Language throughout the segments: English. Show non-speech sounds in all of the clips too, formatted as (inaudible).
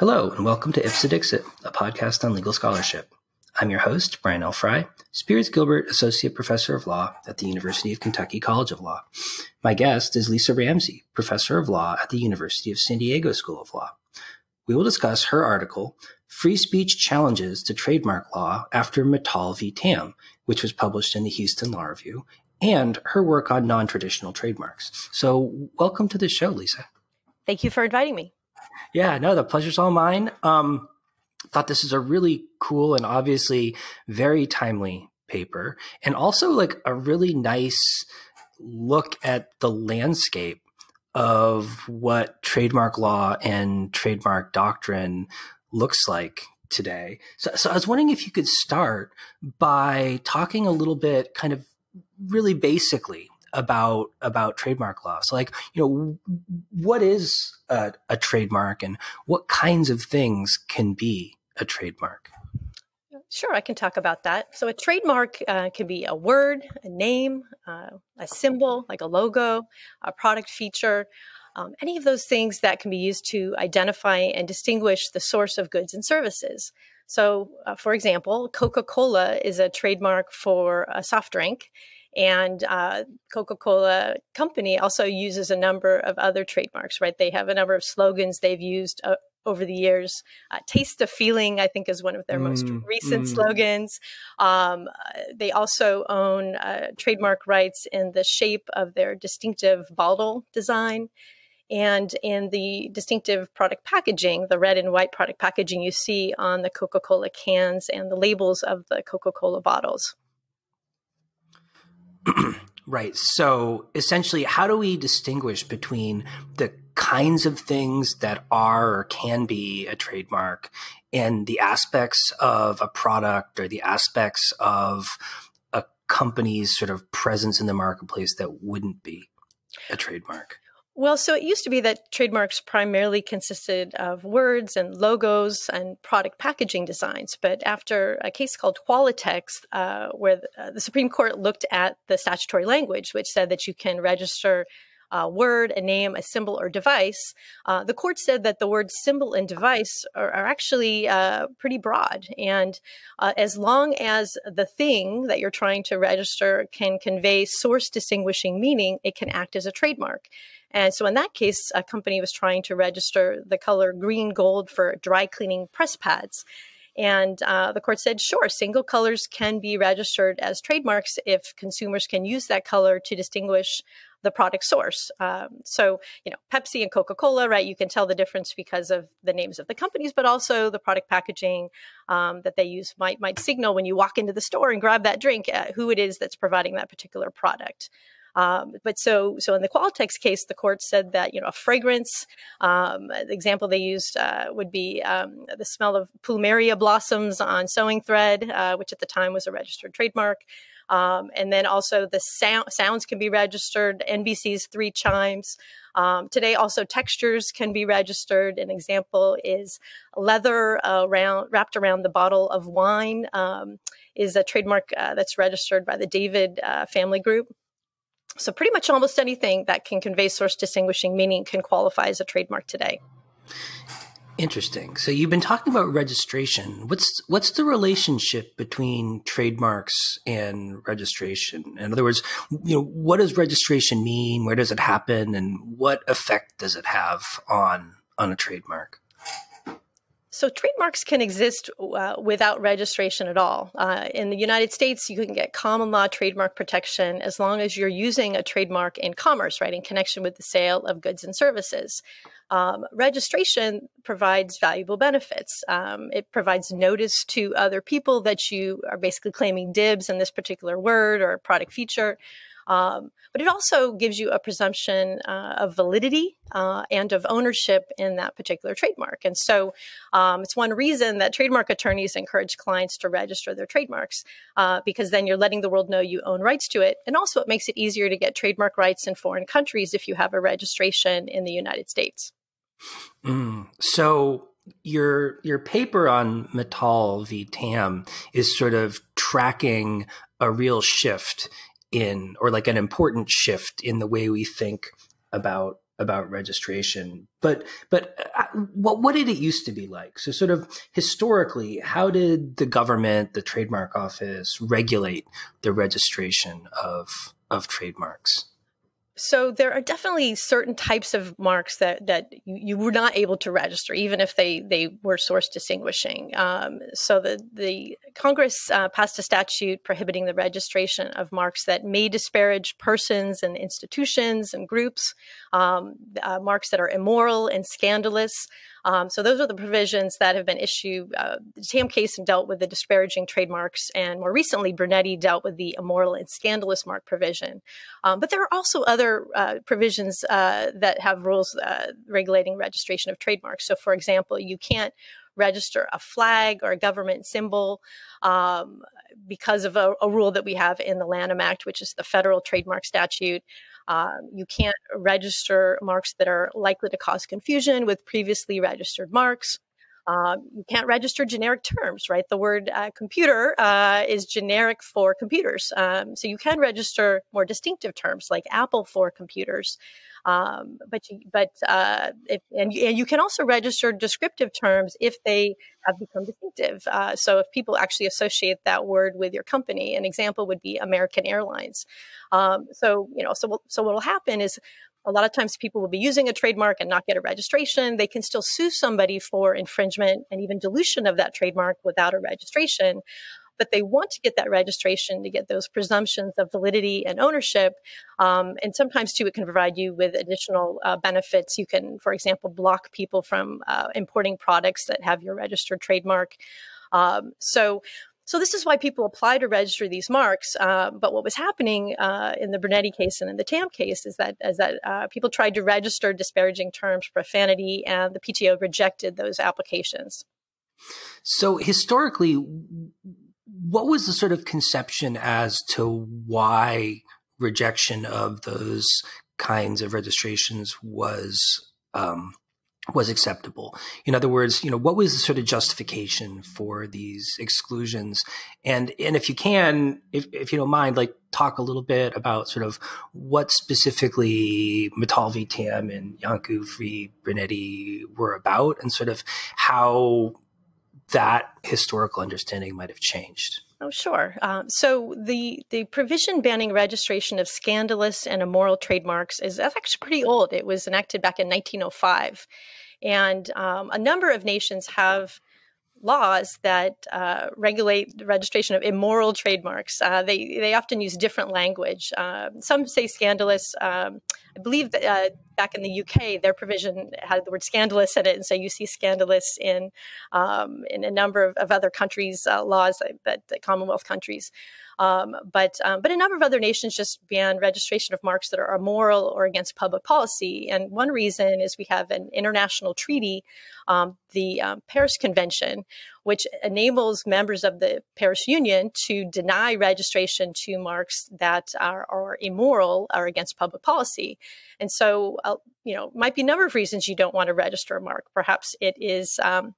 Hello, and welcome to Ipse Dixit, a podcast on legal scholarship. I'm your host, Brian L. Frye, Spears Gilbert Associate Professor of Law at the University of Kentucky College of Law. My guest is Lisa Ramsey, Professor of Law at the University of San Diego School of Law. We will discuss her article, Free Speech Challenges to Trademark Law After Matal v. Tam, which was published in the Houston Law Review, and her work on non traditional trademarks. So, welcome to the show, Lisa. Thank you for inviting me. Yeah, no, the pleasure's all mine. Um, thought this is a really cool and obviously very timely paper, and also like a really nice look at the landscape of what trademark law and trademark doctrine looks like today. So, so I was wondering if you could start by talking a little bit, kind of really basically about about trademark law. So, like, you know, what is a, a trademark, and what kinds of things can be a trademark? Sure, I can talk about that. So, a trademark uh, can be a word, a name, uh, a symbol, like a logo, a product feature, um, any of those things that can be used to identify and distinguish the source of goods and services. So, uh, for example, Coca Cola is a trademark for a soft drink, and uh, Coca-Cola company also uses a number of other trademarks, right? They have a number of slogans they've used uh, over the years. Uh, Taste of Feeling, I think, is one of their mm, most recent mm. slogans. Um, uh, they also own uh, trademark rights in the shape of their distinctive bottle design and in the distinctive product packaging, the red and white product packaging you see on the Coca Cola cans and the labels of the Coca Cola bottles. (clears throat) right. So essentially, how do we distinguish between the kinds of things that are or can be a trademark and the aspects of a product or the aspects of a company's sort of presence in the marketplace that wouldn't be a trademark? Well, so it used to be that trademarks primarily consisted of words and logos and product packaging designs. But after a case called Qualitex, uh, where the, uh, the, Supreme Court looked at the statutory language, which said that you can register a word, a name, a symbol, or device, uh, the court said that the words symbol and device are, are actually uh, pretty broad. And uh, as long as the thing that you're trying to register can convey source distinguishing meaning, it can act as a trademark. And so in that case, a company was trying to register the color green gold for dry cleaning press pads. And uh, the court said, sure, single colors can be registered as trademarks if consumers can use that color to distinguish the product source. Um, so, you know, Pepsi and Coca Cola, right? You can tell the difference because of the names of the companies, but also the product packaging um, that they use might might signal when you walk into the store and grab that drink uh, who it is that's providing that particular product. Um, but so, so in the Qualitex case, the court said that you know a fragrance. Um, the example they used uh, would be um, the smell of plumeria blossoms on sewing thread, uh, which at the time was a registered trademark. Um, and then also the sound, sounds can be registered. NBC's three chimes. Um, today, also textures can be registered. An example is leather uh, wrapped around the bottle of wine um, is a trademark uh, that's registered by the David uh, family group. So pretty much almost anything that can convey source distinguishing meaning can qualify as a trademark today. Interesting. So you've been talking about registration. What's what's the relationship between trademarks and registration? In other words, you know, what does registration mean? Where does it happen? And what effect does it have on on a trademark? So trademarks can exist uh, without registration at all. Uh, in the United States, you can get common law trademark protection as long as you're using a trademark in commerce, right, in connection with the sale of goods and services. Um, registration provides valuable benefits. Um, it provides notice to other people that you are basically claiming dibs in this particular word or product feature. Um, but it also gives you a presumption uh, of validity uh, and of ownership in that particular trademark. And so um, it's one reason that trademark attorneys encourage clients to register their trademarks uh, because then you're letting the world know you own rights to it. And also, it makes it easier to get trademark rights in foreign countries if you have a registration in the United States. Mm. So your your paper on Matal v. Tam is sort of tracking a real shift in or like an important shift in the way we think about about registration. But but uh, what what did it used to be like? So sort of historically, how did the government, the trademark office, regulate the registration of of trademarks? So there are definitely certain types of marks that that you, were not able to register, even if they they were source distinguishing. Um, so the the Congress uh, passed a statute prohibiting the registration of marks that may disparage persons and institutions and groups, um, uh, marks that are immoral and scandalous. Um, so those are the provisions that have been issued. Uh, the TAM case dealt with the disparaging trademarks, and more recently, Brunetti dealt with the immoral and scandalous mark provision. Um, but there are also other uh, provisions uh, that have rules uh, regulating registration of trademarks. So, for example, you can't register a flag or a government symbol um, because of a, a, rule that we have in the Lanham Act, which is the federal trademark statute. Um, you can't register marks that are likely to cause confusion with previously registered marks. Um, you can't register generic terms, right? The word uh, computer uh, is generic for computers. Um, so you can register more distinctive terms like Apple for computers. Um, but you, but uh, if, and, and you can also register descriptive terms if they have become distinctive. Uh, so if people actually associate that word with your company, an example would be American Airlines. Um, so you know, so so what will happen is a lot of times people will be using a trademark and not get a registration. They can still sue somebody for infringement and even dilution of that trademark without a registration but they want to get that registration to get those presumptions of validity and ownership. Um, and sometimes, too, it can provide you with additional uh, benefits. You can, for example, block people from uh, importing products that have your registered trademark. Um, so, so this is why people apply to register these marks. Uh, but what was happening uh, in the Brunetti case and in the TAM case is that is that uh, people tried to register disparaging terms, profanity, and the PTO rejected those applications. So historically, what was the sort of conception as to why rejection of those kinds of registrations was um, was acceptable. In other words, you know, what was the sort of justification for these exclusions? And and if you can, if, if you don't mind, like talk a little bit about sort of what specifically Matal v. Tam and Iancu v. Brunetti were about and sort of how that historical understanding might have changed. Oh, sure. Um, so the the provision banning registration of scandalous and immoral trademarks is that's actually pretty old. It was enacted back in 1905, and um, a number of nations have laws that uh, regulate the registration of immoral trademarks. Uh, they they often use different language. Um, some say scandalous. Um, I believe that uh, back in the UK, their provision had the word scandalous in it, and so you see scandalous in um, in a number of, of other countries' uh, laws, that, that Commonwealth countries. Um, but um, but a number of other nations just ban registration of marks that are immoral or against public policy. And one reason is we have an international treaty, um, the um, Paris Convention, which enables members of the Paris Union to deny registration to marks that are, are immoral or against public policy. And so, uh, you know, might be a number of reasons you don't want to register a mark. Perhaps it is um,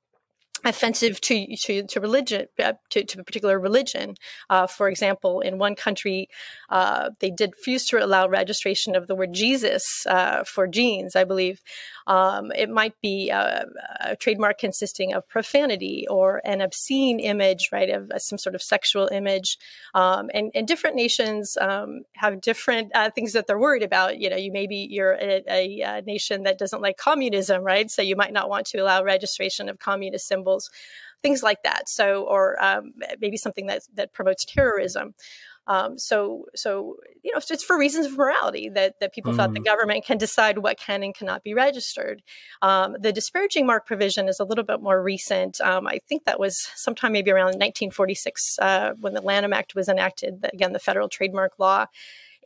offensive to to, to religion uh, to, to, a particular religion. Uh, for example, in one country, uh, they did refuse to allow registration of the word Jesus uh, for jeans. I believe um, it might be a, uh, a, trademark consisting of profanity or an obscene image, right, of uh, some sort of sexual image. Um, and, and, different nations um, have different things that they're worried about. You know, you maybe you're a, a, a nation that doesn't like communism, right? So you might not want to allow registration of communist symbols things like that. So, or um, maybe something that that promotes terrorism. Um, so, so you know, it's for reasons of morality that that people mm. thought the mm. government can decide what can and cannot be registered. Um, the disparaging mark provision is a little bit more recent. Um, I think that was sometime maybe around 1946 uh, when the Lanham Act was enacted. Again, the federal trademark law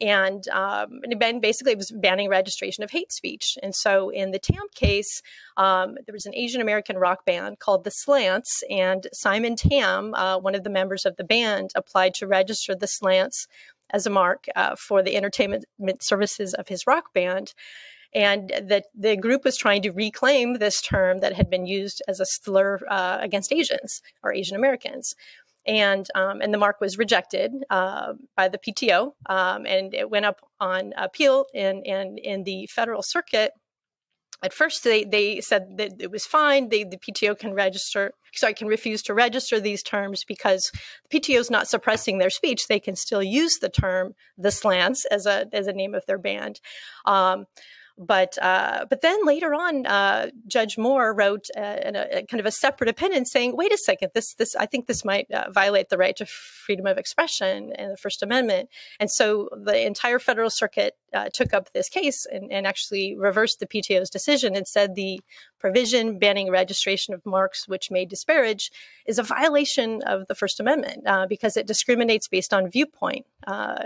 and um, and basically it was banning registration of hate speech. And so in the Tam case, um, there was an Asian American rock band called the Slants, and Simon Tam, uh, one of the members of the band, applied to register the Slants as a mark uh, for the entertainment services of his rock band and that the group was trying to reclaim this term that had been used as a slur uh, against Asians or Asian Americans and um, and the mark was rejected uh, by the PTO, um, and it went up on appeal in in in the federal circuit. at first they, they said that it was fine. They, the PTO can register, sorry, can refuse to register these terms because the PTO is not suppressing their speech. They can still use the term the slants as a as a name of their band. Um, but uh, but then later on, uh, Judge Moore wrote uh, a, a, kind of a separate opinion saying, "Wait a second, this this I think this might uh, violate the right to freedom of expression and the First Amendment." And so the entire federal circuit uh, took up this case and, and actually reversed the PTO's decision and said the provision banning registration of marks which may disparage is a violation of the First Amendment uh, because it discriminates based on viewpoint.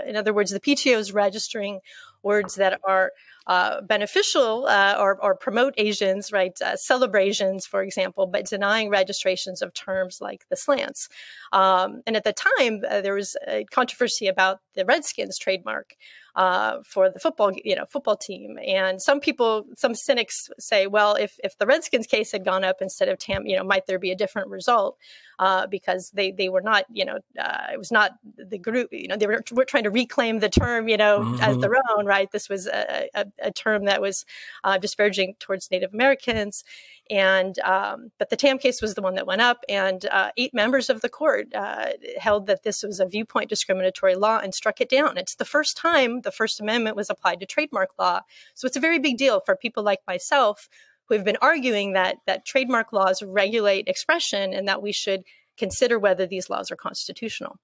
in other words, the PTO is registering words that are uh, beneficial uh, or, or, promote Asians, right? Uh, celebrations, for example, but denying registrations of terms like the slants. Um, and at the time, uh, there was a controversy about the Redskins trademark uh, for the football, you know, football team. And some people, some cynics say, well, if if the Redskins case had gone up instead of Tam, you know, might there be a different result? Uh, because they they were not, you know, uh, it was not the group, you know, they were, were trying to reclaim the term, you know, mm-hmm. as their own, right? This was a, a, a term that was uh, disparaging towards Native Americans. And um, but the Tam case was the one that went up, and uh, eight members of the court uh, held that this was a viewpoint discriminatory law and struck it down. It's the first time the First Amendment was applied to trademark law, so it's a very big deal for people like myself who have been arguing that that trademark laws regulate expression and that we should consider whether these laws are constitutional.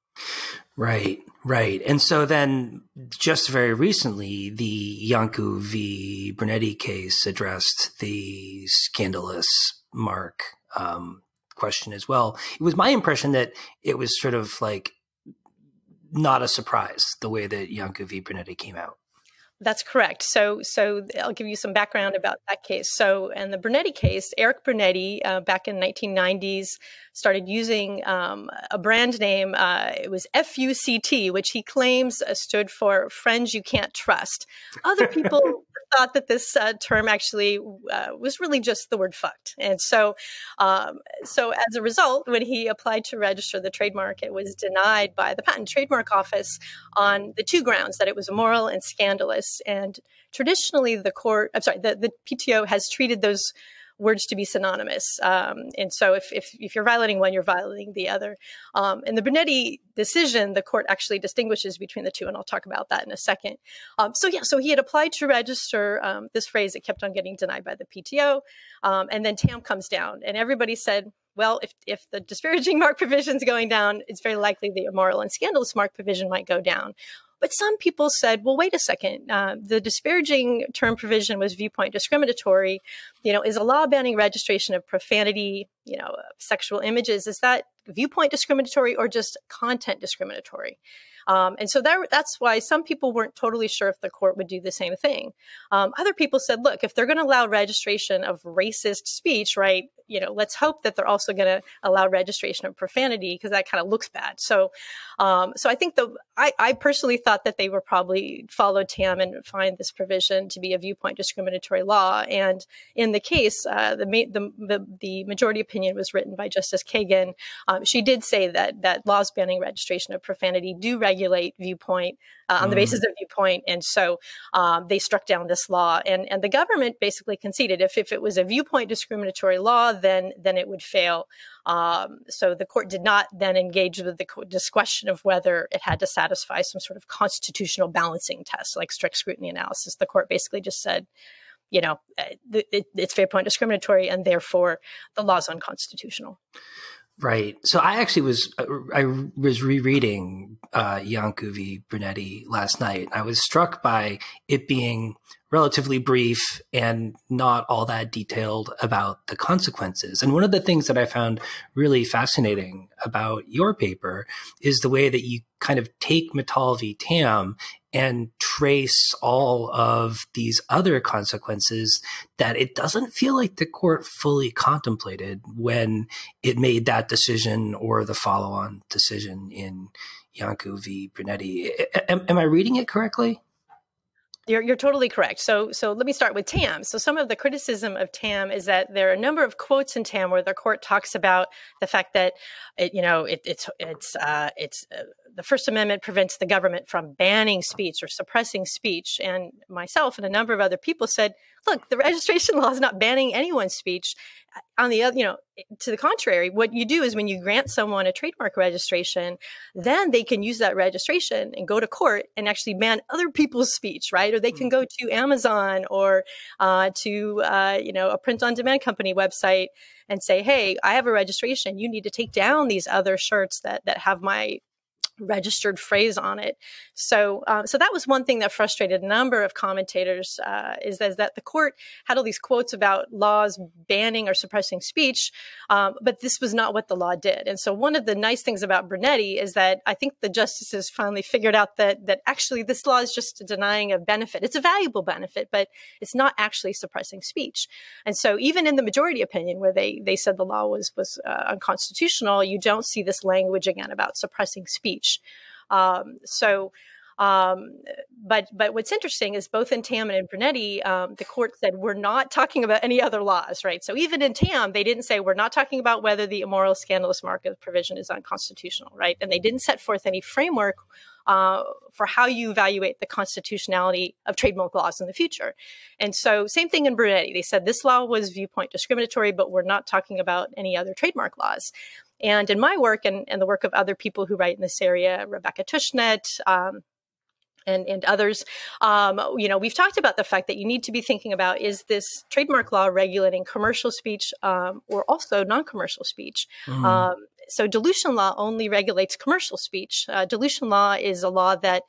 Right, right. And so then just very recently, the Iancu v. Brunetti case addressed the scandalous mark um, question as well. It was my impression that it was sort of like not a surprise the way that Iancu v. Brunetti came out. That's correct. So, so I'll give you some background about that case. So, in the Brunetti case, Eric Brunetti, uh, back in 1990s, started using um, a brand name. Uh, it was FUCT, which he claims uh, stood for Friends You Can't Trust. Other people (laughs) (laughs) thought that this uh, term actually uh, was really just the word fucked. And so, um, so as a result, when he applied to register the trademark, it was denied by the Patent Trademark Office on the two grounds that it was immoral and scandalous. And traditionally, the court, I'm sorry, the, the PTO has treated those words to be synonymous. Um, and so if, if, if, you're violating one, you're violating the other. Um, in the Brunetti decision, the court actually distinguishes between the two, and I'll talk about that in a second. Um, so yeah, so he had applied to register um, this phrase. It kept on getting denied by the PTO. Um, and then TAM comes down, and everybody said, well, if, if the disparaging (laughs) mark provision is going down, it's very likely the immoral and scandalous mark provision might go down. But some people said, well, wait a second. Uh, the disparaging term provision was viewpoint discriminatory. You know, is a law banning registration of profanity, you know, sexual images, is that viewpoint discriminatory or just content discriminatory? Um, and so that, that's why some people weren't totally sure if the court would do the same thing. Um, other people said, look, if they're going to allow registration of racist speech, right, you know, let's hope that they're also going to allow registration of profanity because that kind of looks bad. So, um, so I think the I, I, personally thought that they would probably follow TAM and find this provision to be a viewpoint discriminatory law. And in the case, uh, the, the, the the majority opinion was written by Justice Kagan. Um, she did say that that laws banning registration of profanity do regulate regulate viewpoint uh, on mm. the basis mm. of viewpoint. And so um, they struck down this law. And, and the government basically conceded if, if it was a viewpoint discriminatory law, then, then it would fail. Um, so the court did not then engage with the this question of whether it had to satisfy some sort of constitutional balancing test, like strict scrutiny analysis. The court basically just said, you know, uh, it, it's viewpoint discriminatory, and therefore the law is unconstitutional. Right. So I actually was I was rereading uh, Iancu v. Brunetti last night. I was struck by it being relatively brief and not all that detailed about the consequences. And one of the things that I found really fascinating about your paper is the way that you kind of take Matal v. Tam and trace all of these other consequences that it doesn't feel like the court fully contemplated when it made that decision or the follow on decision in Iancu v. Brunetti. Am, am I reading it correctly? You're, you're totally correct. So, so let me start with TAM. So, some of the criticism of TAM is that there are a number of quotes in TAM where the court talks about the fact that, it, you know, it, it's it's uh, it's uh, the First Amendment prevents the government from banning speech or suppressing speech. And myself and a number of other people said, look, the (laughs) registration law is not banning anyone's speech. On the other, you know, to the contrary, what you do is when you grant someone a trademark registration, then they can use that registration and go to court and actually ban other people's speech, right? Or they can go to Amazon or uh, to, uh, you know, a print-on-demand company website and say, "Hey, I have a registration. You need to take down these other shirts that that have my registered phrase on it. So, uh, so that was one thing that frustrated a number of commentators uh, is, is, that the court had all these quotes about laws banning or suppressing speech, um, but this was not what the law did. And so, one of the nice things about Brunetti is that I think the justices finally figured out that that actually this law is just denying a benefit. It's a valuable benefit, but it's not actually suppressing speech. And so, even in the majority opinion, where they they said the law was was uh, unconstitutional, you don't see this language again about suppressing speech. Um, so, um, but but what's interesting is both in Tam and in Brunetti, um, the court said we're not talking about any other laws, right? So even in Tam, they didn't say we're not talking about whether the immoral, scandalous market provision is unconstitutional, right? And they didn't set forth any framework uh, for how you evaluate the constitutionality of trademark laws in the future. And so, same thing in Brunetti. They said this law was viewpoint discriminatory, but we're not talking about any other trademark laws. And in my work and, and the work of other people who write in this area, Rebecca Tushnet, um, and, and others, um, you know, we've talked about the fact that you need to be thinking about is this trademark law regulating commercial speech um, or also non-commercial speech? Mm. Um, so dilution law only regulates commercial speech. Uh, dilution law is a law that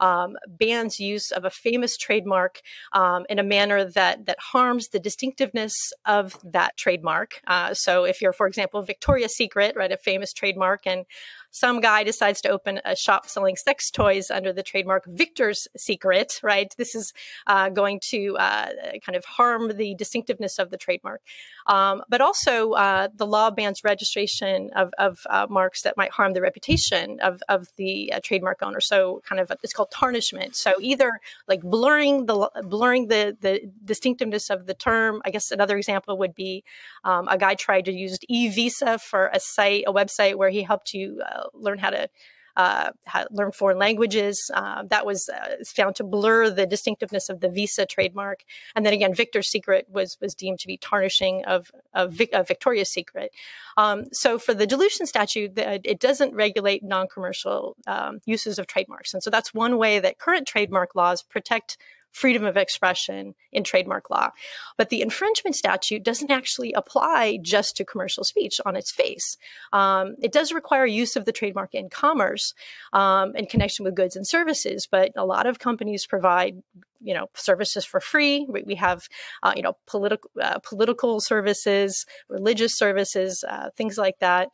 um, bans use of a famous trademark um, in a manner that that harms the distinctiveness of that trademark. Uh, so, if you're, for example, Victoria's Secret, right, a famous trademark, and some guy decides to open a shop selling sex toys under the trademark Victor's Secret, right? This is uh, going to uh, kind of harm the distinctiveness of the trademark. Um, but also, uh, the law bans registration of, of uh, marks that might harm the reputation of, of the uh, trademark owner. So, kind of, it's called tarnishment. So, either like blurring the blurring the the distinctiveness of the term. I guess another example would be um, a guy tried to use e-visa for a site, a website where he helped you uh, learn how to uh, learn foreign languages. Uh, that was uh, found to blur the distinctiveness of the Visa trademark. And then again, Victor's Secret was was deemed to be tarnishing of, of, Vic, of Victoria's Secret. Um, so for the dilution statute, it doesn't regulate non-commercial um, uses of trademarks, and so that's one way that current trademark laws protect freedom of expression in trademark law. But the infringement statute doesn't actually apply just to commercial speech on its face. Um, it does require use of the trademark in commerce um, in connection with goods and services, but a lot of companies provide you know services for free we, have uh, you know political uh, political services religious services uh, things like that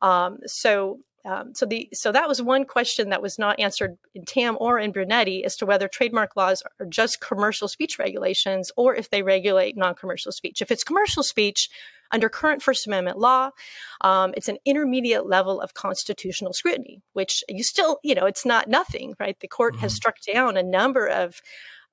um, so um, so the so that was one question that was not answered in Tam or in Brunetti as to whether trademark laws are just commercial speech regulations or if they regulate non-commercial speech. If it's commercial speech under current First Amendment law, um, it's an intermediate level of constitutional scrutiny, which you still you know it's not nothing, right? The court mm-hmm. has struck down a number of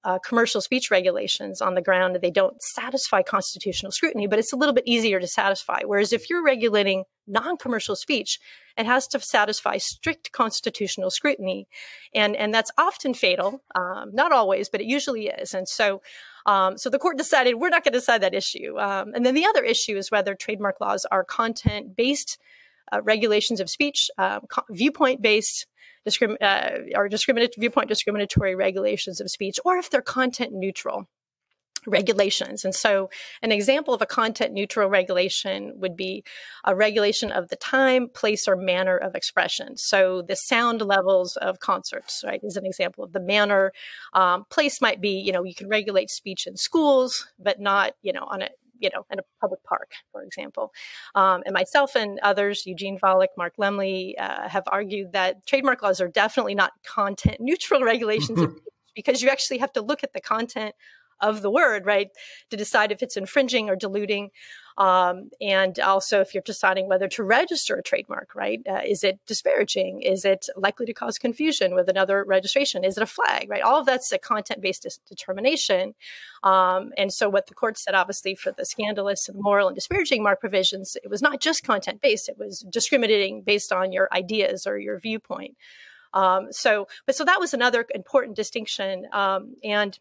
uh, commercial speech regulations on the ground that they don't satisfy constitutional scrutiny, but it's a little bit easier to satisfy. Whereas if you're regulating non commercial speech, it has to satisfy strict constitutional scrutiny. And, and that's often fatal, um, not always, but it usually is. And so, um, so the court decided we're not going to decide that issue. Um, and then the other issue is whether trademark laws are content based uh, regulations of speech, uh, viewpoint based discrim- uh, or discriminatory viewpoint discriminatory regulations of speech, or if they're content neutral regulations. And so, an example of a content neutral regulation would be a regulation of the time, place, or manner of expression. So, the sound levels of concerts, right, is an example of the manner. Um, place might be, you know, you can regulate speech in schools, but not, you know, on a you know, in a public park, for example. Um, and myself and others, Eugene Volokh, Mark Lemley, uh, have argued that trademark laws are definitely not content neutral regulations (laughs) because you actually have to look at the content of the word, right, to decide if it's infringing or diluting. Um, and also, if you're deciding whether to register a trademark, right, uh, is it disparaging? Is it likely to cause confusion with another registration? Is it a flag, right? All of that's a content based determination. Um, and so, what the court said, obviously, for the scandalous and moral and disparaging mark provisions, it was not just content based, it was discriminating based on your ideas or your viewpoint. Um, so, but so that was another important distinction. Um, and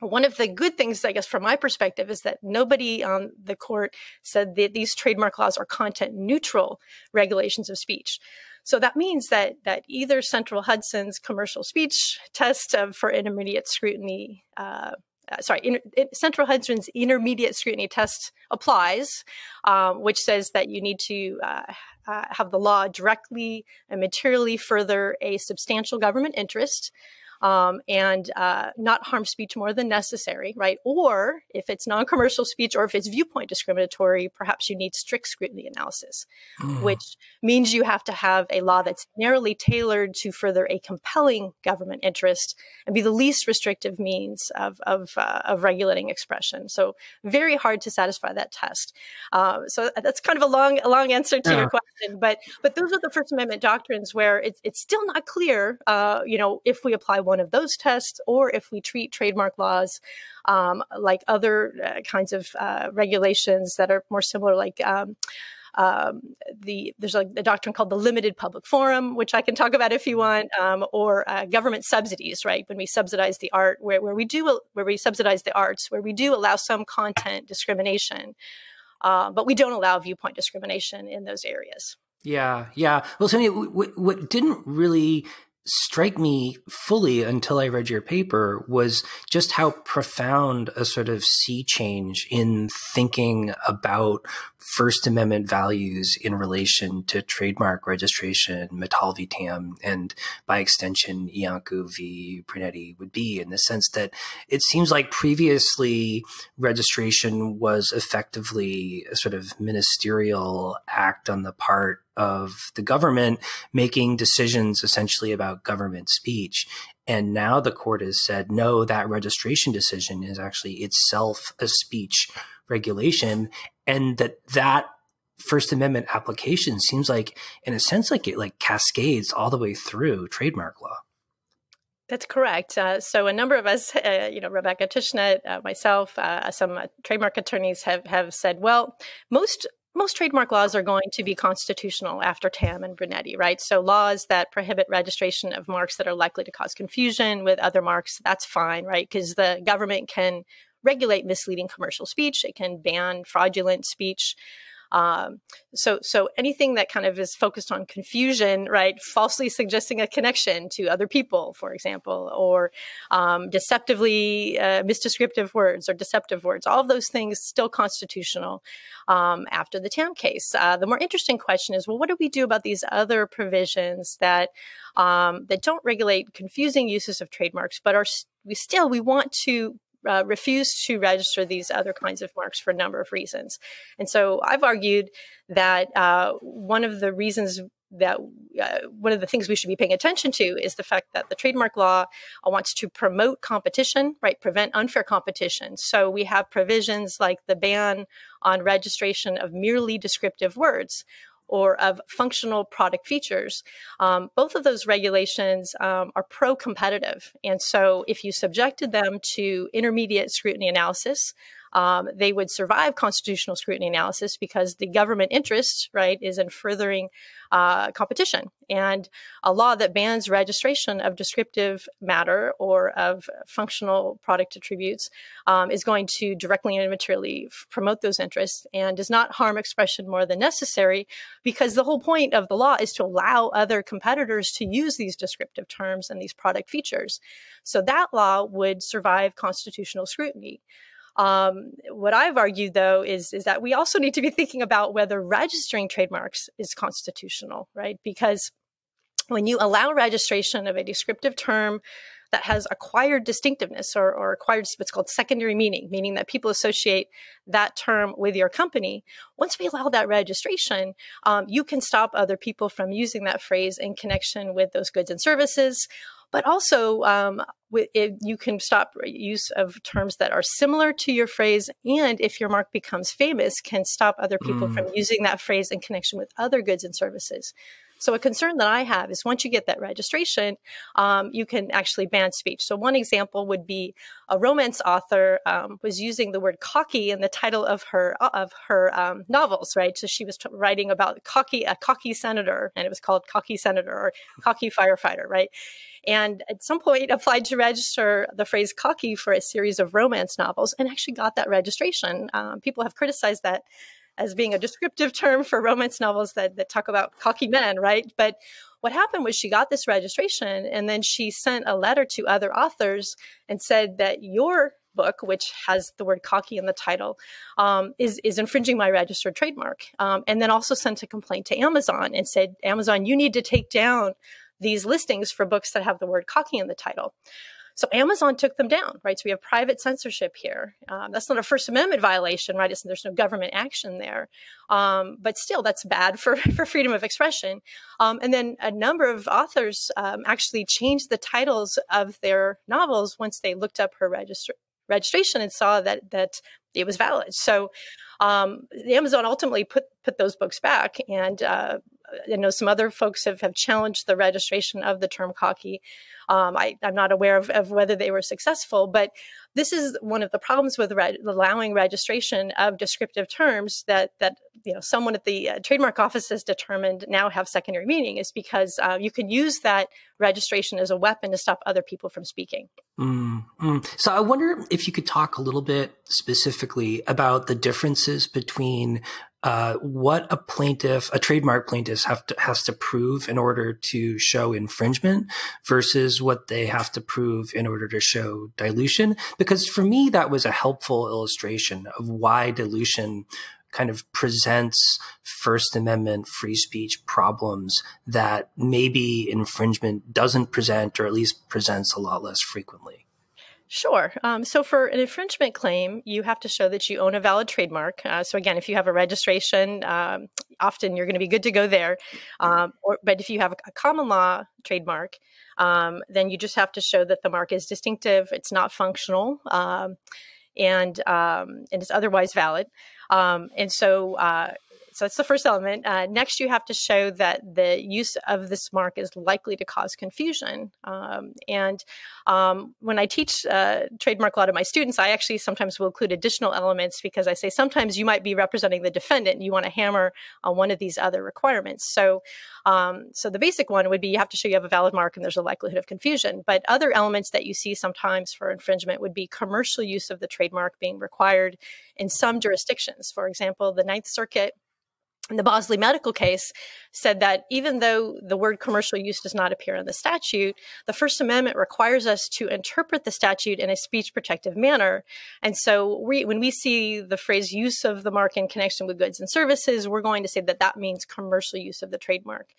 one of the good things, I guess, from my perspective, is that nobody on the court said that these trademark laws are content neutral regulations of speech. So that means that that either Central Hudson's commercial speech test uh, for intermediate scrutiny, uh, uh, sorry, in, in, Central Hudson's intermediate scrutiny test applies, um, which says that you need to uh, uh, have the law directly and materially further a substantial government interest um, and uh, not harm speech more than necessary, right? Or if it's non commercial speech or if it's viewpoint discriminatory, perhaps you need strict scrutiny analysis, mm. which means you have to have a law that's narrowly tailored to further a compelling government interest and be the least restrictive means of, of, uh, of regulating expression. So, very hard to satisfy that test. Uh, so, that's kind of a long, a long answer to yeah. your question. But, but those are the First Amendment doctrines where it's, it's still not clear, uh, you know, if we apply one of those tests, or if we treat trademark laws um, like other uh, kinds of uh, regulations that are more similar, like. Um, um, the there's like a doctrine called the limited public forum, which I can talk about if you want, um, or uh, government subsidies, right? When we subsidize the art, where, where we do where we subsidize the arts, where we do allow some content discrimination, uh, but we don't allow viewpoint discrimination in those areas. Yeah, yeah. Well, Sonia, what, what didn't really strike me fully until I read your paper was just how profound a sort of sea change in thinking about First Amendment values in relation to trademark registration, Matal v. Tam, and by extension, Iancu v. Brunetti would be in the sense that it seems like previously registration was effectively a sort of ministerial act on the part of the government making decisions essentially about government speech. And now the court has said, no, that registration decision is actually itself a speech regulation and that that First Amendment application seems like, in a sense, like it like cascades all the way through trademark law. That's correct. Uh, so a number of us, (laughs) uh, you know, Rebecca Tushnet, uh, myself, uh, some trademark attorneys have have said, well, most most trademark laws are going to be constitutional after Tam and Brunetti, right? So laws that prohibit registration of marks that are likely to cause confusion with other marks, that's fine, right? Because the government can regulate misleading commercial speech, it can ban fraudulent speech. Um, so, so anything that kind of is focused on confusion, right? Falsely suggesting a connection to other people, for example, or um, deceptively uh, misdescriptive words or deceptive words, all of those things still constitutional um, after the Tam case. Uh, the more interesting question is, well, what do we do about these other provisions that um, that don't regulate confusing uses of trademarks, but are we still we want to uh, refused to register these other kinds of marks for a number of reasons. And so I've argued that uh, one of the reasons that uh, one of the things we should be paying attention to is the fact that the trademark law wants to promote competition, right? Prevent unfair competition. So we have provisions like the ban on registration of merely descriptive words or of functional product features. Um, both of those regulations um, are pro competitive. And so if you subjected them to intermediate scrutiny analysis, um, they would survive constitutional scrutiny analysis because the government interest, right, is in furthering uh, competition. And a law that bans registration of descriptive matter or of functional product attributes um, is going to directly and materially promote those interests and does not harm expression more than necessary because the whole point of the law is to allow other competitors to use these descriptive terms and these product features. So that law would survive constitutional scrutiny. Um, what I've argued, though, is is that we also need to be thinking about whether registering trademarks is constitutional, right? Because when you allow registration of a descriptive term that has acquired distinctiveness or, or, acquired what's called secondary meaning, meaning that people associate that term with your company. Once we allow that registration, um, you can stop other people from using that phrase in connection with those goods and services but also um, you can stop use of terms that are similar to your phrase and if your mark becomes famous can stop other people mm. from using that phrase in connection with other goods and services So a concern that I have is once you get that registration, um, you can actually ban speech. So one example would be a romance author um, was using the word cocky in the title of her of her um, novels, right? So she was writing about cocky a cocky senator, and it was called cocky senator or cocky firefighter, right? And at some point (laughs) applied to register the phrase cocky for a series of romance novels and actually got that registration. Um, people have criticized that as being a descriptive term for romance novels that, that talk about cocky men, right? But what happened was she got this registration and then she sent a letter to other authors and said that your book, which has the word cocky in the title, um, is, is infringing my registered trademark. Um, and then also sent a complaint to Amazon and said, Amazon, you need to take down these listings for books that have the word cocky in the title. So Amazon took them down, right? So we have private censorship here. Um, that's not a First Amendment violation, right? It's, there's no government action there. Um, but still, that's bad for, (laughs) for freedom of expression. Um, and then a number of authors um, actually changed the titles of their novels once they looked up her registration and saw that that it was valid. So um, Amazon ultimately put put those books back, and uh, I know some other folks have, have challenged the registration of the term cocky. Um, I, am not aware of, of, whether they were successful, but this is one of the problems with re- allowing registration of descriptive terms that that you know someone at the uh, trademark office has determined now have secondary meaning is because uh, you can use that registration as a weapon to stop other people from speaking. Mm-hmm. So I wonder if you could talk a little bit specifically about the differences between uh, what a plaintiff, a trademark plaintiff, have to, has to prove in order to show infringement versus what they have to prove in order to show dilution. Because for me, that was a helpful illustration of why dilution kind of presents First Amendment free speech problems that maybe infringement doesn't present, or at least presents a lot less frequently. Sure. Um, so for an infringement claim, you have to show that you own a valid trademark. Uh, so again, if you have a registration, um, often you're going to be good to go there. Um, or, but if you have a, common law trademark, um, then you just have to show that the mark is distinctive, it's not functional, um, and um, and it's otherwise valid. and so uh, so that's the first element. Uh, next, you have to show that the use of this mark is likely to cause confusion. Um, and um, when I teach uh, trademark law to my students, I actually sometimes will include additional elements because I say sometimes you might be representing the defendant and you want to hammer on one of these other requirements. So, um, so the basic one would be you have to show you have a valid mark and there's a likelihood of confusion. But other elements that you see sometimes for infringement would be commercial use of the trademark being required in some jurisdictions. For example, the Ninth Circuit the Bosley medical case said that even though the word commercial use does not appear in the statute, the First Amendment requires us to interpret the statute in a speech protective manner. And so we, when we see the phrase use of the mark in connection with goods and services, we're going to say that that means commercial use of the trademark.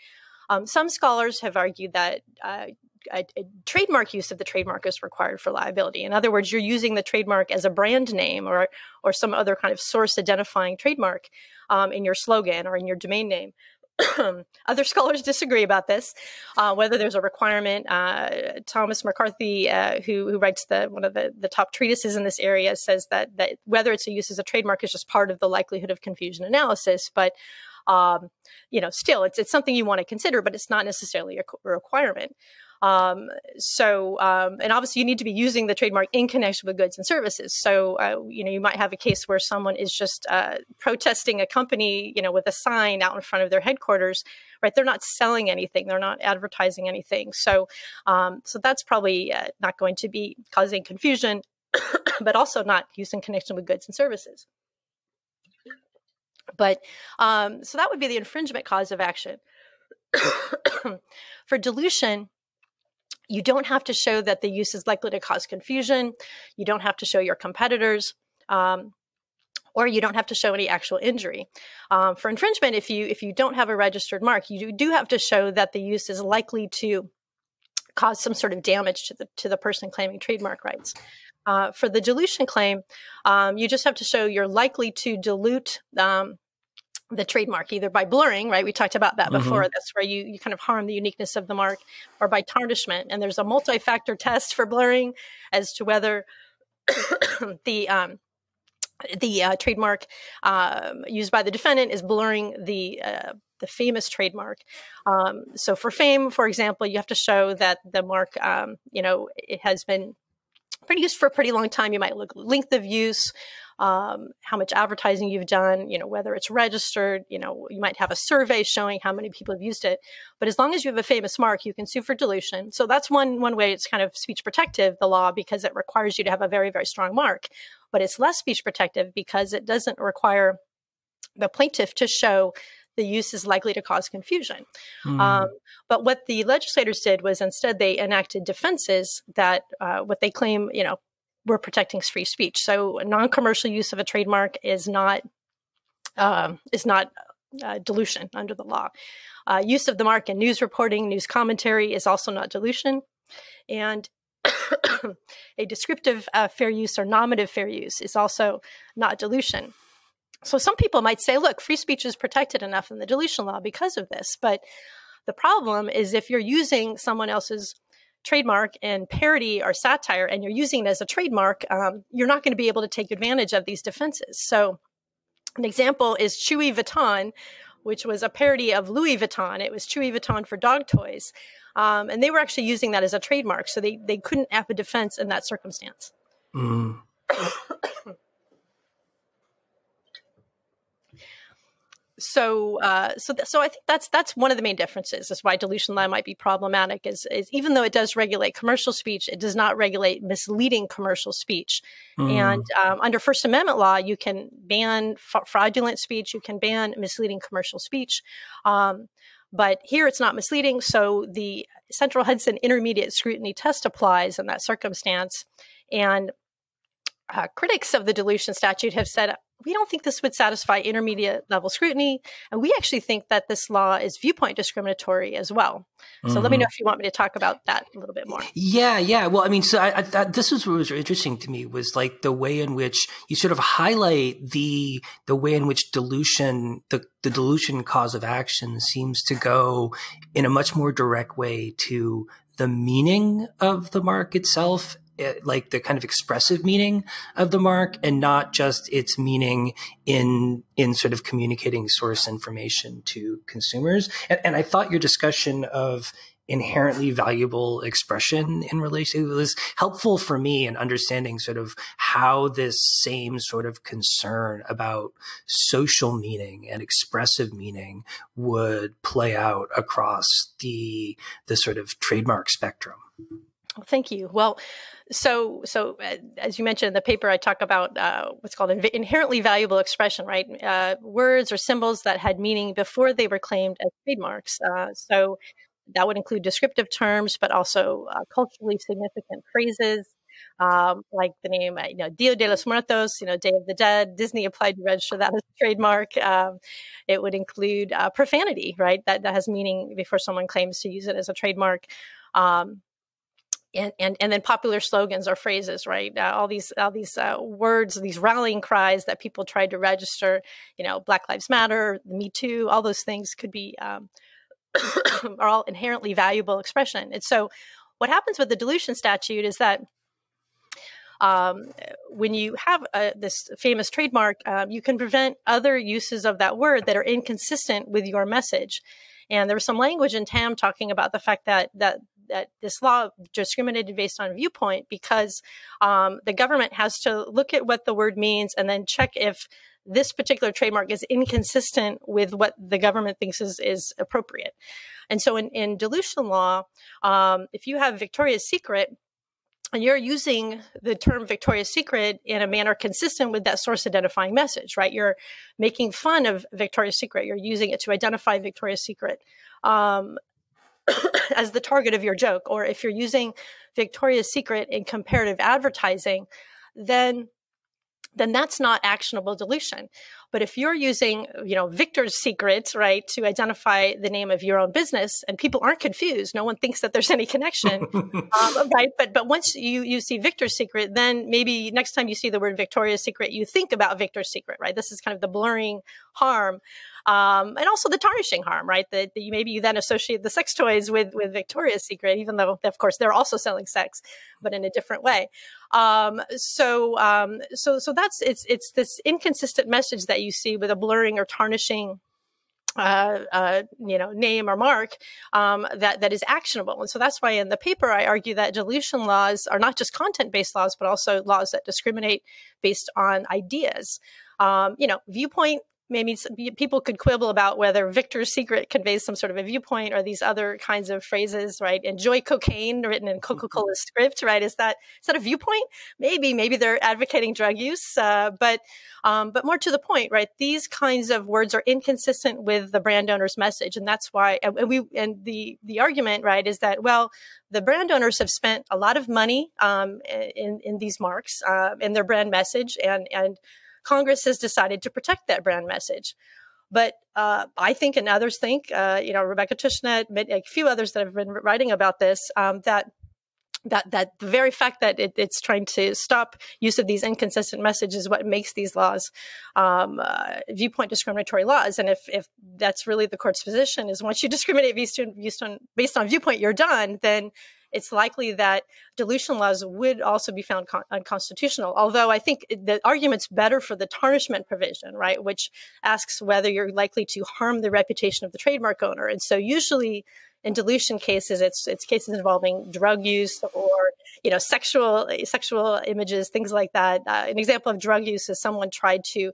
Um, some scholars have argued that uh, a, a, trademark use of the trademark is required for liability. In other words, you're using the trademark as a brand name or or some other kind of source identifying trademark um, in your slogan or in your domain name. (clears throat) Other scholars (laughs) disagree about this, uh, whether there's a requirement. Uh, Thomas McCarthy, uh, who, who, writes the one of the, the top treatises in this area, says that that whether it's a use as a trademark is just part of the likelihood of confusion analysis. But um, you know, still, it's it's something you want to consider, but it's not necessarily a, requirement. Um, so, um, and obviously, you need to be using the trademark in connection with goods and services. So, uh, you know, you might have a case where someone is just uh, protesting a company, you know, with a sign out in front of their headquarters, right? They're not selling anything, they're not advertising anything. So, um, so that's probably uh, not going to be causing confusion, (coughs) but also not used in connection with goods and services. But um, so that would be the infringement cause of action. For dilution, you don't have to show that the use is likely to cause confusion. You don't have to show your competitors. Um, or you don't have to show any actual injury. Um, for infringement, if you if you don't have a registered mark, you do have to show that the use is likely to cause some sort of damage to the to the person claiming trademark rights. Uh, for the dilution claim, um, you just have to show you're likely to dilute um, the trademark either by blurring right we talked about that before mm-hmm. that's where you, you kind of harm the uniqueness of the mark or by tarnishment and there's a multi-factor test for blurring as to whether (coughs) the um, the uh, trademark um, used by the defendant is blurring the uh, the famous trademark. Um, so for fame, for example, you have to show that the mark, um, you know, it has been used for a pretty long time. You might look length of use, um, how much advertising you've done, you know, whether it's registered, you know, you might have a survey showing how many people have used it. But as long as you have a famous mark, you can sue for dilution. So that's one one way it's kind of speech protective, the law, because it requires you to have a very, very strong mark. But it's less speech protective because it doesn't require the plaintiff to show the use is likely to cause confusion. Mm. Um, but what the legislators did was instead they enacted defenses that uh, what they claim, you know, we're protecting free speech. So non-commercial use of a trademark is not uh, is not uh, dilution under the law. Uh, use of the mark in news reporting, news commentary is also not dilution, and (coughs) a descriptive uh, fair use or nominative fair use is also not dilution. So some people might say, look, free speech is protected enough in the dilution law because of this. But the problem is if you're using someone else's trademark in parody or satire and you're using it as a trademark, um, you're not going to be able to take advantage of these defenses. So an example is Chewy Vuitton, which was a parody of Louis Vuitton. It was Chewy Vuitton for dog toys. Um, and they were actually using that as a trademark. So they, they couldn't have a defense in that circumstance. Mm. (coughs) (coughs) so uh, so th- so I think that's that's one of the main differences. Is why dilution law might be problematic. Is is even though it does regulate commercial speech, it does not regulate misleading commercial speech. Mm. And um, under First Amendment law, you can ban f- fraudulent speech, you can ban misleading commercial speech. Um, but here it's not misleading, so the Central Hudson Intermediate Scrutiny Test applies in that circumstance. And uh, critics of the dilution statute have said we don't think this would satisfy intermediate level scrutiny. And we actually think that this law is viewpoint discriminatory as well. So mm-hmm. let me know mm-hmm. if you want me to talk about that a little bit more. Yeah, yeah. Well, I mean, so I, I thought this was what was interesting to me was like the way in which you sort of highlight the the way in which dilution, the the dilution cause of action seems to go in a much more direct way to the meaning of the mark itself like the kind of expressive meaning of the mark and not just its meaning in in sort of communicating source information to consumers. And, and i thought your discussion of inherently valuable expression in relation it was helpful for me in understanding sort of how this same sort of concern about social meaning and expressive meaning would play out across the the sort of trademark spectrum thank you well so, so uh, as you mentioned in the paper, I talk about uh, what's called inv- inherently valuable expression, right? Uh, words or symbols that had meaning before they were claimed as trademarks. Uh, so that would include descriptive terms, but also uh, culturally significant phrases. Um, like the name, uh, you know, Dia de los Muertos, you know, Day of the Dead. Disney applied to register that as a trademark. Um, it would include profanity, right? That that has meaning before someone claims to use it as a trademark. Um, and, and, and then popular slogans or phrases, right? Uh, all these all these uh, words, these rallying cries that people tried to register. You know, Black Lives Matter, Me Too, all those things could be um, (coughs) are all inherently valuable expression. And so, what happens with the dilution statute is that um, when you have uh, this famous trademark, um, you can prevent other uses of that word that are inconsistent with your message. And there was some language in Tam talking about the fact that that that this law discriminated based on viewpoint because um, the government has to look at what the word means and then check if this particular trademark is inconsistent with what the government thinks is, is appropriate. And so in, in dilution law, um, if you have Victoria's Secret, and you're using the term Victoria's Secret in a manner consistent with that source identifying message, right? You're making fun of Victoria's Secret. You're using it to identify Victoria's Secret. Um, (coughs) as the target of your joke, or if you're using Victoria's Secret in comparative advertising, then then that's not actionable dilution. But if you're using, you know, Victor's secret, right, to identify the name of your own business, and people aren't confused, no one thinks that there's any connection, um, (laughs) right? But but once you you see Victor's secret, then maybe next time you see the word Victoria's Secret, you think about Victor's secret, right? This is kind of the blurring harm. Um, and also the tarnishing harm, right? That, that you, maybe you then associate the sex toys with with Victoria's Secret, even though of course they're also selling sex, but in a different way. Um, so, um, so, so that's it's it's this inconsistent message that you see with a blurring or tarnishing uh, uh, you know, name or mark um, that that is actionable. And so that's why in the paper I argue that dilution laws are not just content-based laws, but also laws that discriminate based on ideas. Um, you know, viewpoint maybe people could quibble about whether Victor's Secret conveys some sort of a viewpoint or these other kinds of phrases, right? Enjoy cocaine written in Coca Cola mm-hmm. script, right? Is that is that a viewpoint? Maybe, maybe they're advocating drug use, uh, but um, but more to the point, right? These kinds of words are inconsistent with the brand owner's message, and that's why. And we and the the argument, right, is that well, the brand owners have spent a lot of money um, in in these marks uh, in their brand message, and and Congress has decided to protect that brand message. But uh, I think, and others think, uh, you know, Rebecca Tushnet, a few others that have been writing about this, um, that that that the very fact that it, it's trying to stop use of these inconsistent messages is what makes these laws um, uh, viewpoint discriminatory laws. And if if that's really the court's position is once you (laughs) discriminate based on based on, based on viewpoint, you're done. Then it's likely that dilution laws would also be found con- unconstitutional. Although I think the argument's better for the tarnishment provision, right, which asks whether you're likely to harm the reputation of the trademark owner. And so usually in dilution cases, it's it's cases involving drug use or you know sexual sexual images, things like that. Uh, an example of drug use is someone tried to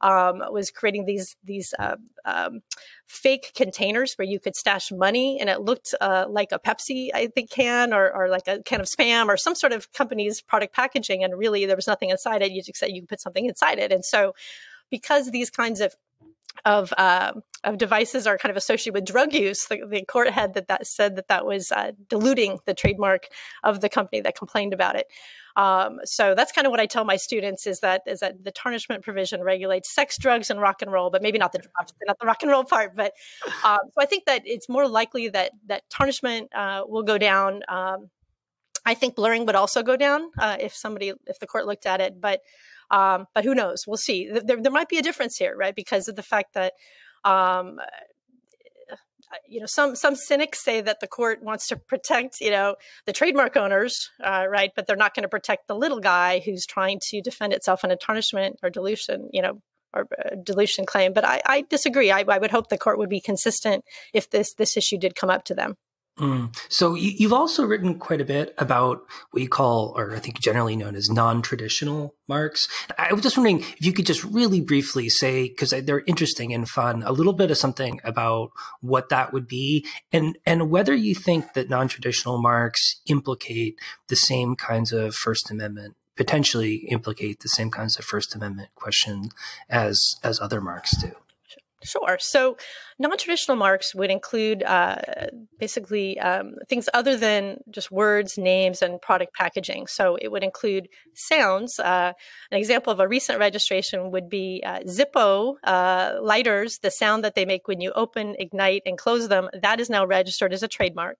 um, was creating these these uh, um, fake containers where you could stash money, and it looked uh, like a Pepsi, I think, can or, or like a can of spam or some sort of company's product packaging, and really there was nothing inside it. You just said you could put something inside it, and so because these kinds of of uh, of devices are kind of associated with drug use. The, the court had that that said that that was uh, diluting the trademark of the company that complained about it. Um, so that's kind of what I tell my students is that is that the tarnishment provision regulates sex, drugs, and rock and roll, but maybe not the not the rock and roll part. But um, so I think that it's more likely that that tarnishment uh, will go down. Um, I think blurring would also go down uh, if somebody if the court looked at it, but um, but who knows? We'll see. There, there might be a difference here, right? Because of the fact that um, you know, some some cynics say that the court wants to protect, you know, the trademark owners, uh, right? But they're not going to protect the little guy who's trying to defend itself in a tarnishment or dilution, you know, or uh, dilution claim. But I, I disagree. I, I would hope the court would be consistent if this this issue did come up to them. Mm. So you, have also written quite a bit about what you call, or I think generally known as non-traditional marks. I was just wondering if you could just really briefly say, because they're interesting and fun, a little bit of something about what that would be, and and whether you think that non-traditional marks implicate the same kinds of First Amendment potentially implicate the same kinds of First Amendment question as as other marks do. Sure. So, non traditional marks would include uh, basically um, things other than just words, names, and product packaging. So, it would include sounds. Uh, an example of a recent registration would be uh, Zippo uh, lighters, the sound that they make when you open, ignite, and close them. That is now registered as a trademark.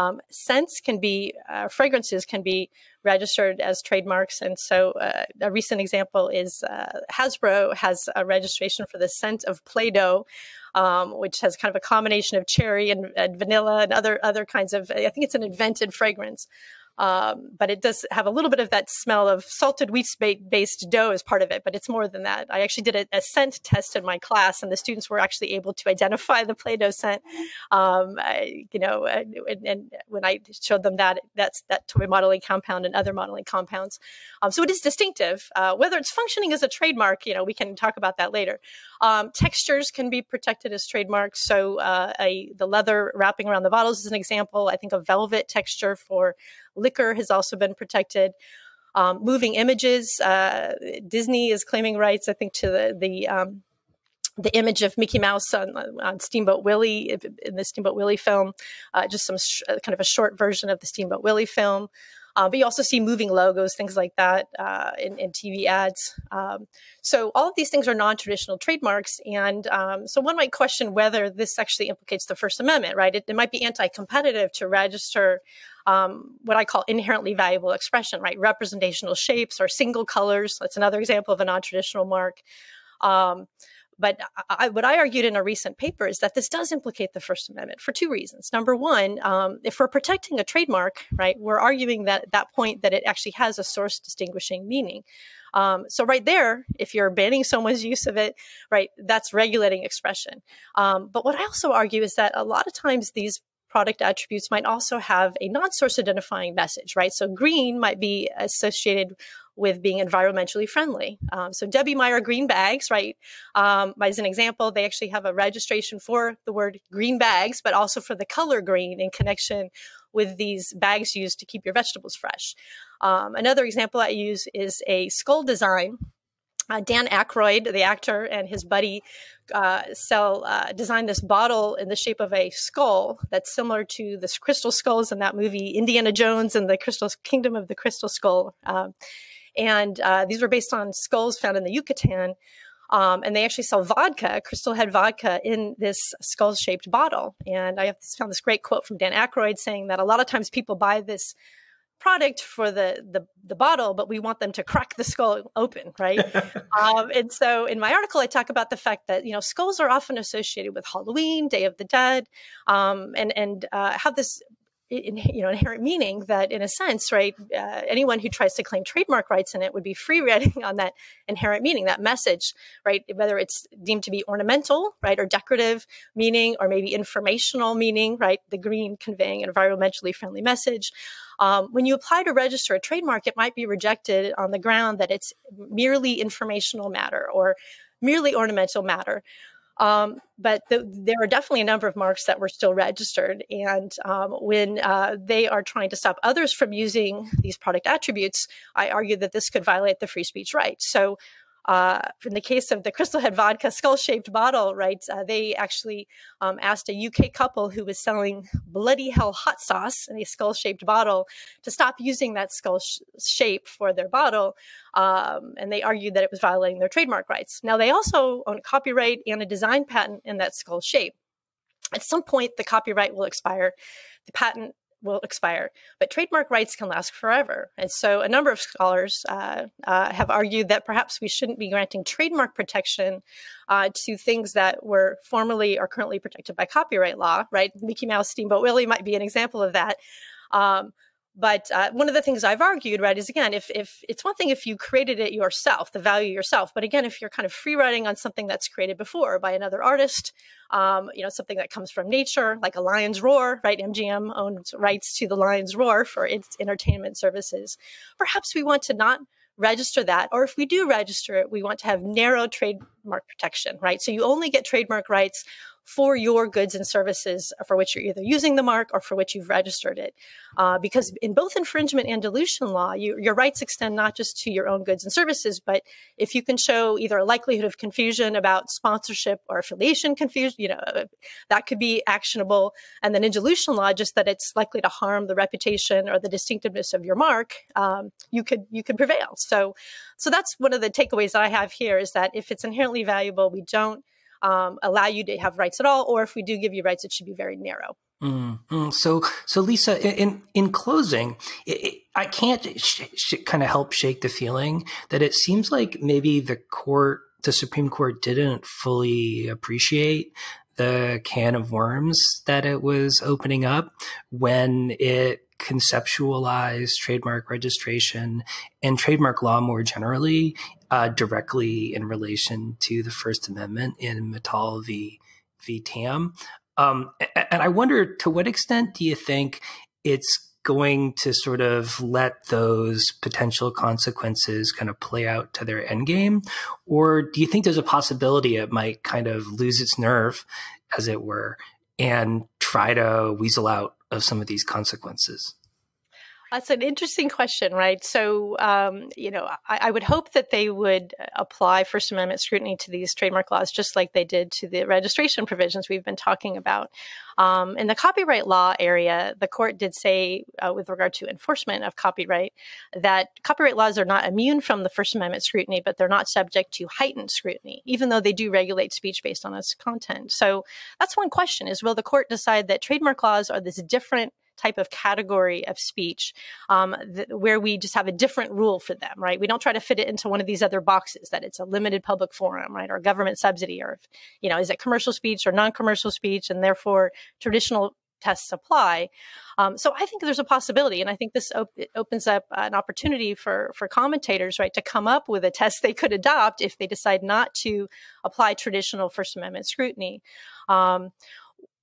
Um, scents can be, uh, fragrances can be registered as trademarks. And so uh, a recent example is uh, Hasbro has a registration for the scent of Play Doh. Um, which has kind of a combination of cherry and, and, vanilla and other other kinds of. I think it's an invented fragrance. Um, but it does have a little bit of that smell of salted wheat based dough as part of it, but it's more than that. I actually did a, a scent test in my class, and the students were actually able to identify the Play-Doh scent. Um, I, you know, and, and, when I showed them that, that's that toy modeling compound and other modeling compounds. Um, so it is distinctive. Uh, whether it's functioning as a trademark, you know, we can talk about that later. Um, textures can be protected as trademarks. So uh, a, the leather wrapping around the bottles is an example. I think a velvet texture for liquor has also been protected. Um, moving images, uh, Disney is claiming rights, I think, to the the um, the image of Mickey Mouse on, on, Steamboat Willie in the Steamboat Willie film, uh, just some kind of a short version of the Steamboat Willie film. Uh, but you also see moving logos, things like that uh, in, in, TV ads. Um, so all of these things are non-traditional trademarks. And um, so one might question whether this actually implicates the First Amendment, right? It, it might be anti-competitive to register um, what I call inherently valuable expression, right? Representational shapes or single colors. That's another example of a non-traditional mark. Um, but I, what I argued in a recent paper is that this does implicate the First Amendment for two reasons. Number one, um, if we're protecting a trademark, right, we're arguing that at that point that it actually has a source distinguishing meaning. Um, so right there, if you're banning someone's use of it, right, that's regulating expression. Um, but what I also argue is that a lot of times these product attributes might also have a non-source identifying message, right? So green might be associated with being environmentally friendly. Um, so Debbie Meyer green bags, right? Um, as an example, they actually have a registration for the word green bags, but also for the color green in connection with these bags used to keep your vegetables fresh. Um, another example I use is a skull design. Uh, Dan Aykroyd, the actor, and his buddy uh, sell uh, designed this bottle in the shape of a skull that's similar to the crystal skulls in that movie Indiana Jones and the Crystal Kingdom of the Crystal Skull. Um, and uh, these were based on skulls found in the Yucatan. Um, and they actually sell vodka, Crystal Head vodka, in this skull shaped bottle. And I found this great quote from Dan Aykroyd saying that a lot of times people buy this product for the, the, the bottle, but we want them to crack the skull open, right? (laughs) um, and so in my article, I talk about the fact that you know skulls are often associated with Halloween, Day of the Dead, um, and and uh, have this in, (laughs) you know inherent meaning that in a sense right uh, anyone who tries to claim trademark rights in it would be free riding (laughs) on that inherent meaning that message right? Whether it's deemed to be ornamental right or decorative meaning or maybe informational meaning right? The green conveying an environmentally friendly message. Um, when you apply to register a trademark it might be rejected on the ground that it's merely informational matter or merely ornamental matter um, but the, there are definitely a number of marks that were still registered. And um, when uh, they are trying to stop others from using these product attributes, I argue that this could violate the free speech right. So uh, in the case of the Crystal Head vodka (laughs) skull shaped bottle, right, uh, they actually um, asked a UK couple who was selling bloody hell hot sauce in a skull shaped bottle to stop using that skull sh shape for their bottle. Um, and they argued that it was violating their trademark rights. Now, they also own a copyright and a design patent in that skull shape. At some point, the copyright will expire. The patent will expire, but trademark rights can last forever. And so a number of scholars uh, uh, have argued that perhaps we shouldn't be granting trademark protection uh, to things that were formerly or currently protected by copyright law, right? Mickey Mouse Steamboat Willie might be an example of that. Um, but uh, one of the things I've argued, right, is again, if if it's one thing if you created it yourself, the value yourself, but again, if you're kind of free riding on something that's created before by another artist, um, you know, something that comes from nature, like a lion's roar, right? MGM owns rights to the lion's roar for its entertainment services. Perhaps we want to not register that, or if we do register it, we want to have narrow trademark protection, right? So you only get trademark rights for your goods and services for which you're either using the mark or for which you've registered it. Uh, because in both infringement and dilution law, you, your rights extend not just to your own goods and services, but if you can show either a likelihood of confusion about sponsorship or affiliation confusion, you know, that could be actionable. And then in dilution law, just that it's likely to harm the reputation or the distinctiveness of your mark, um, you could you could prevail. So, so that's one of the takeaways I have here is that if it's inherently valuable, we don't um, allow you to have rights at all, or if we do give you rights, it should be very narrow. Mm-hmm. So, so Lisa, in in closing, it, it, I can't sh- sh- kind of help shake the feeling that it seems like maybe the court, the Supreme Court, didn't fully appreciate the can of worms that it was opening up when it conceptualized trademark registration and trademark law more generally uh, directly in relation to the First Amendment in Matal v. v. Tam. Um, and I wonder to what extent do you think it's going to sort of let those potential consequences kind of play out to their end game? Or do you think there's a possibility it might kind of lose its nerve, as it were, and try to weasel out of some of these consequences? That's an interesting question, right? So, um, you know, I, I, would hope that they would apply First Amendment scrutiny to these trademark laws just like they did to the registration provisions we've been talking about. Um, in the copyright law area, the court did say, uh, with regard to enforcement of copyright, that copyright laws are not immune from the First Amendment scrutiny, but they're not subject to heightened scrutiny, even though they do regulate speech based on its content. So that's one question: is will the court decide that trademark laws are this different type of category of speech um, where we just have a different rule for them, right? We don't try to fit it into one of these other boxes that it's a limited public forum, right, or government subsidy, or you know, is it commercial speech or non-commercial speech, and therefore traditional tests apply. Um, so I think there's a possibility, and I think this op- opens up an opportunity for for commentators, right, to come up with a test they could adopt if they decide not to apply traditional First Amendment scrutiny. Um,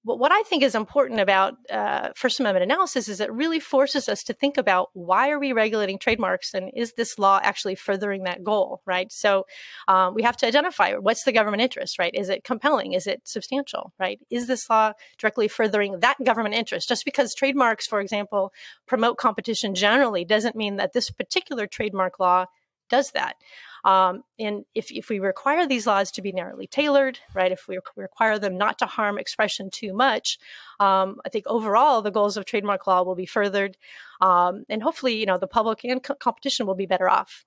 what I think is important about uh, First Amendment analysis is it really forces us to think about why are we regulating trademarks and is this law actually furthering that goal, right? So um, we have to identify what's the government interest, right? Is it compelling? Is it substantial, right? Is this law directly furthering that government interest? Just because trademarks, for example, promote competition generally doesn't mean that this particular trademark law does that. Um, and if, if we require these laws to be narrowly tailored, right, if we require them not to harm expression too much, um, I think overall the goals of trademark law will be furthered, um, and hopefully, you know, the public and co- competition will be better off.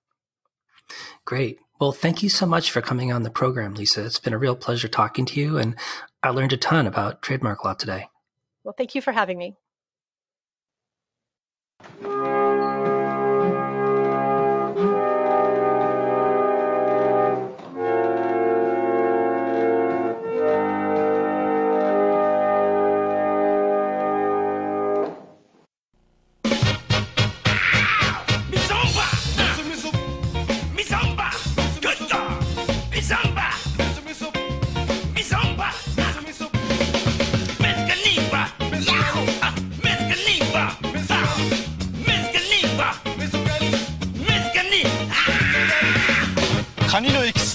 Great. Well, thank you so much for coming on the program, Lisa. It's been a real pleasure talking to you, and I learned a ton about trademark law today. Well, thank you for having me.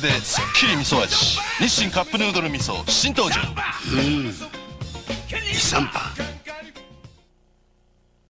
でスッキリ味噌味。日清カップヌードル味噌。新登場。うん。23番